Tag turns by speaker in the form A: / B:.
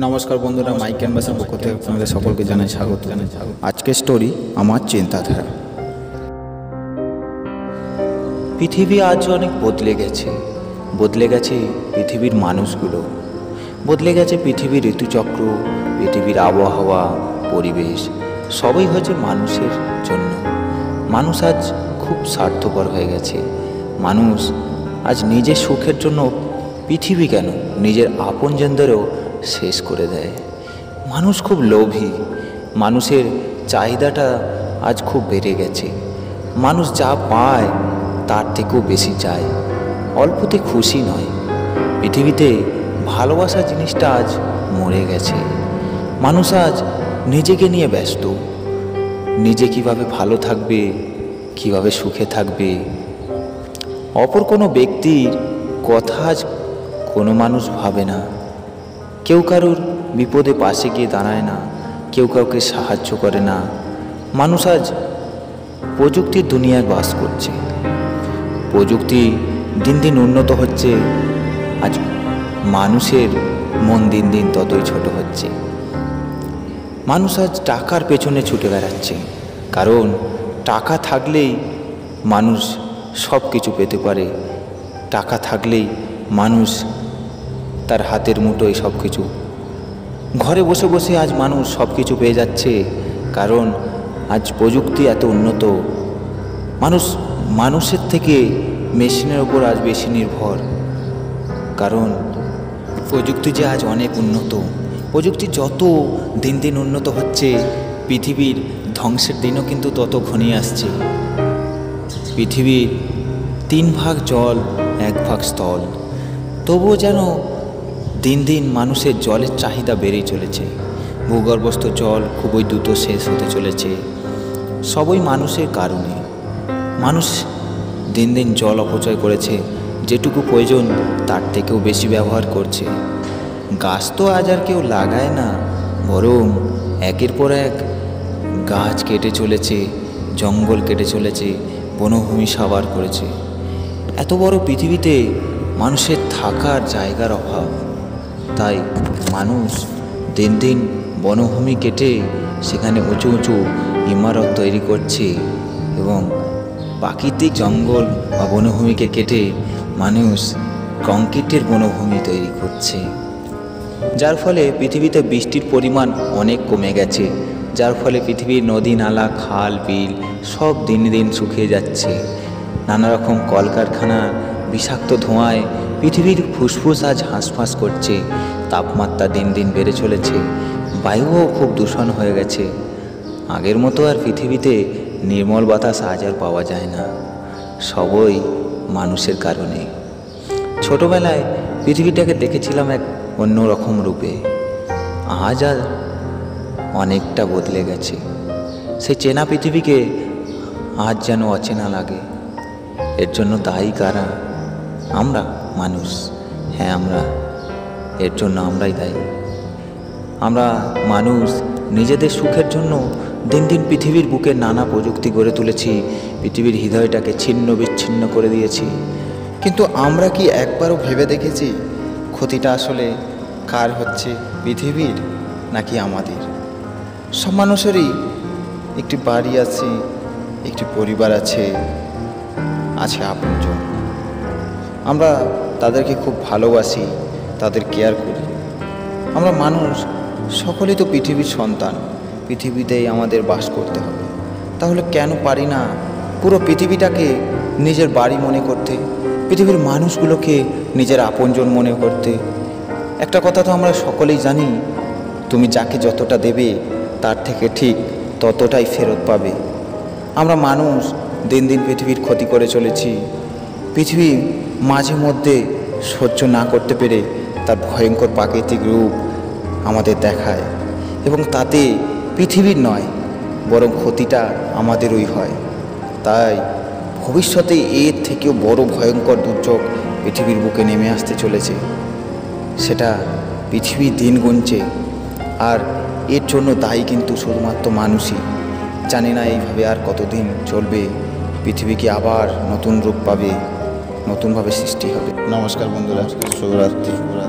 A: নমস্কার বন্ধুরা মাইক ক্যানভাসের পক্ষ থেকে আপনাদের সকলকে জানাই স্বাগত। আজকের স্টোরি আমার চিন্তাধারা।
B: পৃথিবী আজ অনেক বদলে গেছে। বদলে গেছে পৃথিবীর মানুষগুলো। বদলে গেছে পৃথিবীর ঋতুচক্র পৃথিবীর আবহাওয়া পরিবেশ। সবই হয়েছে মানুষের জন্য। মানুষ আজ খুব স্বার্থপর হয়ে গেছে। মানুষ আজ নিজের সুখের জন্য পৃথিবী কেন? নিজের আপনজনদেরও শেষ করে দেয়। মানুষ খুব লোভী। মানুষের চাহিদাটা আজ খুব বেড়ে গেছে। মানুষ যা পায়, তার থেকেও বেশি চায়। অল্পতে খুশি নয়। পৃথিবীতে ভালোবাসা জিনিসটা আজ মরে গেছে। মানুষ আজ নিজেকে নিয়ে ব্যস্ত। নিজে কীভাবে ভালো থাকবে, কীভাবে সুখে থাকবে? অপর কোনো ব্যক্তির কথা আজ কোনো মানুষ ভাবে না। কেউ কারুর বিপদে পাশে গিয়ে দাঁড়ায় না, কেউ কাউকে সাহায্য করে না। মানুষ আজ প্রযুক্তির দুনিয়ায় বাস করছে। প্রযুক্তি দিন দিন উন্নত হচ্ছে, আজ মানুষের মন দিন দিন ততই ছোট হচ্ছে। মানুষ আজ টাকার পেছনে ছুটে বেড়াচ্ছে, কারণ টাকা থাকলেই মানুষ সব কিছু পেতে পারে। টাকা থাকলেই মানুষ তার হাতের মুঠোয় সব কিছু ঘরে বসে বসে আজ মানুষ সব কিছু পেয়ে যাচ্ছে, কারণ আজ প্রযুক্তি এত উন্নত। মানুষ, মানুষের থেকে মেশিনের ওপর আজ বেশি নির্ভর। কারণ প্রযুক্তি যে আজ অনেক উন্নত। প্রযুক্তি যত দিন দিন উন্নত হচ্ছে, পৃথিবীর ধ্বংসের দিনও কিন্তু তত ঘনিয়ে আসছে। পৃথিবীর তিন ভাগ জল, এক ভাগ স্থল। তবুও যেন দিন দিন মানুষের জলের চাহিদা বেড়েই চলেছে। ভূগর্ভস্থ জল খুবই দ্রুত শেষ হতে চলেছে। সবই মানুষের কারণে। মানুষ দিন দিন জল অপচয় করেছে, যেটুকু প্রয়োজন তার থেকেও বেশি ব্যবহার করছে। গাছ তো আজ আর কেউ লাগায় না, বরং একের পর এক গাছ কেটে চলেছে, জঙ্গল কেটে চলেছে, বনভূমি সাবার করেছে। এত বড় পৃথিবীতে মানুষের থাকার জায়গার অভাব। তাই মানুষ দিন দিন বনভূমি কেটে সেখানে উঁচু উঁচু ইমারত তৈরি করছে এবং প্রাকৃতিক জঙ্গল বা বনভূমিকে কেটে মানুষ কংক্রিটের বনভূমি তৈরি করছে। যার ফলে পৃথিবীতে বৃষ্টির পরিমাণ অনেক কমে গেছে, যার ফলে পৃথিবীর নদী, নালা, খাল, বিল সব দিন দিন শুকিয়ে যাচ্ছে। নানা রকম কলকারখানা, বিষাক্ত ধোঁয়ায় পৃথিবীর ফুসফুস আজ হাঁসফাঁস করছে। তাপমাত্রা দিন দিন বেড়ে চলেছে। বায়ুও খুব দূষণ হয়ে গেছে। আগের মতো আর পৃথিবীতে নির্মল বাতাস আজ আর পাওয়া যায় না। সবই মানুষের কারণে। ছোটবেলায় পৃথিবীটাকে দেখেছিলাম এক অন্য রকম রূপে। আজ আর অনেকটা বদলে গেছে। সেই চেনা পৃথিবীকে আজ যেন অচেনা লাগে। এর জন্য দায়ী কারা? আমরা। মানুষ। হ্যাঁ আমরা, এর জন্য আমরাই দায়ী। আমরা মানুষ, নিজেদের সুখের জন্য দিন দিন পৃথিবীর বুকে নানা প্রযুক্তি গড়ে তুলেছি, পৃথিবীর হৃদয়টাকে ছিন্ন বিচ্ছিন্ন করে দিয়েছি।
A: কিন্তু আমরা কি একবারও ভেবে দেখেছি, ক্ষতিটা আসলে কার হচ্ছে, পৃথিবীর নাকি আমাদের? সব মানুষেরই একটি বাড়ি আছে, একটি পরিবার আছে আছে আপনজন। আমরা তাদেরকে খুব ভালোবাসি, তাদের কেয়ার করি। আমরা মানুষ, সকলেই তো পৃথিবীর সন্তান, পৃথিবীতেই আমাদের বাস করতে হবে। তাহলে কেন পারি না পুরো পৃথিবীটাকে নিজের বাড়ি মনে করতে, পৃথিবীর মানুষগুলোকে নিজের আপনজন মনে করতে? একটা কথা তো আমরা সকলেই জানি, তুমি যাকে যতটা দেবে, তার থেকে ঠিক ততটাই ফেরত পাবে। আমরা মানুষ দিন দিন পৃথিবীর ক্ষতি করে চলেছি পৃথিবী মাঝে মধ্যে সহ্য না করতে পেরে তার ভয়ঙ্কর প্রাকৃতিক রূপ আমাদের দেখায় এবং তাতে পৃথিবীর নয়, বরং ক্ষতিটা আমাদেরই হয়। তাই ভবিষ্যতে এর থেকেও বড় ভয়ঙ্কর দুর্যোগ পৃথিবীর বুকে নেমে আসতে চলেছে। সেটা পৃথিবীর দিন গুনছে, আর এর জন্য দায়ী কিন্তু শুধুমাত্র মানুষই। জানি না এইভাবে আর কতদিন চলবে, পৃথিবী কি আবার নতুন রূপ পাবে? নতুনভাবে সৃষ্টি হবে। নমস্কার বন্ধুরা শুভরাত্রি।